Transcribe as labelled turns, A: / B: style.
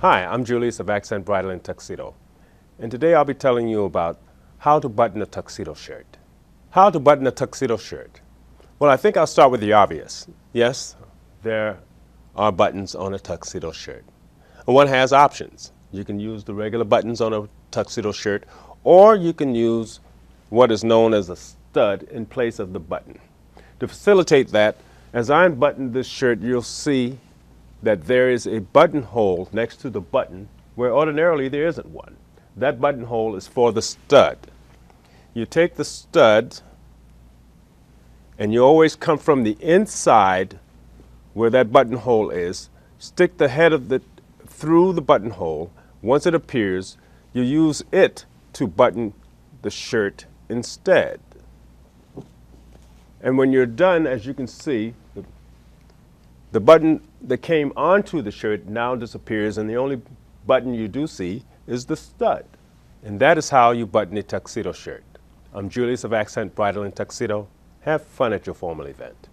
A: Hi, I'm Julius of Accent Bridal and Tuxedo, and today I'll be telling you about how to button a tuxedo shirt. How to button a tuxedo shirt. Well, I think I'll start with the obvious. Yes, there are buttons on a tuxedo shirt. And one has options. You can use the regular buttons on a tuxedo shirt, or you can use what is known as a stud in place of the button. To facilitate that, as I unbutton this shirt, you'll see that there is a buttonhole next to the button where ordinarily there isn't one. That buttonhole is for the stud. You take the stud and you always come from the inside where that buttonhole is, stick the head of the through the buttonhole. Once it appears, you use it to button the shirt instead. And when you're done, as you can see, the, the button that came onto the shirt now disappears, and the only button you do see is the stud. And that is how you button a tuxedo shirt. I'm Julius of Accent Bridal and Tuxedo. Have fun at your formal event.